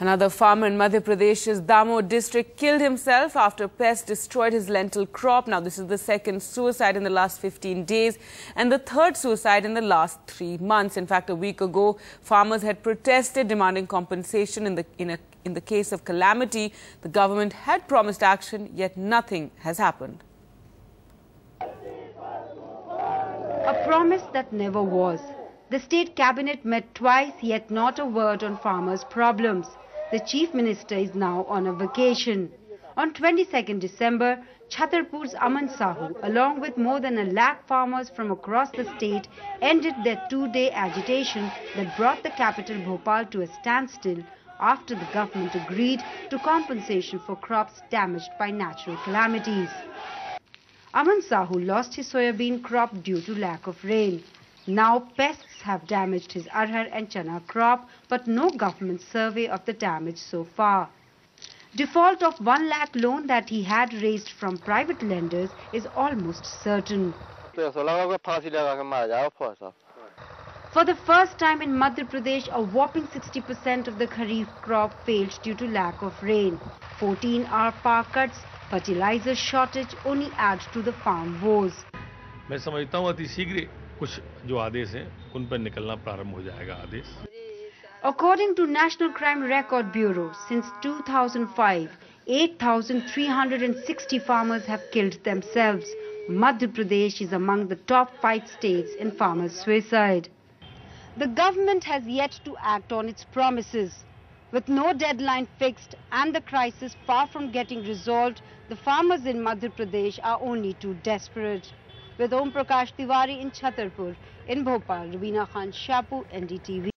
Another farmer in Madhya Pradesh's Damoh district killed himself after pests destroyed his lentil crop. Now, this is the second suicide in the last 15 days and the third suicide in the last three months. In fact, a week ago, farmers had protested demanding compensation in the, in, a, in the case of calamity. The government had promised action, yet nothing has happened. A promise that never was. The state cabinet met twice, yet not a word on farmers' problems. The chief minister is now on a vacation. On 22nd December, Chhatarpur's Aman Sahu, along with more than a lakh farmers from across the state, ended their two-day agitation that brought the capital Bhopal to a standstill after the government agreed to compensation for crops damaged by natural calamities. Aman Sahu lost his soybean crop due to lack of rain. Now pests have damaged his arhar and chana crop, but no government survey of the damage so far. Default of 1 lakh loan that he had raised from private lenders is almost certain. For the first time in Madhya Pradesh, a whopping 60% of the Kharif crop failed due to lack of rain. 14 hour power cuts, fertilizer shortage only add to the farm woes. मैं समझता हूँ अति शीघ्र कुछ जो आदेश हैं उन पर निकलना प्रारंभ हो जाएगा आदेश According to National Crime Record Bureau, since 2005, 8,360 farmers have killed themselves. Madhya Pradesh is among the top five states in farmers' suicide. The government has yet to act on its promises. With no deadline fixed and the crisis far from getting resolved, the farmers in Madhya Pradesh are only too desperate With Om Prakash Tiwari in Chhatarpur in Bhopal Rubina Khan Shapoo NDTV.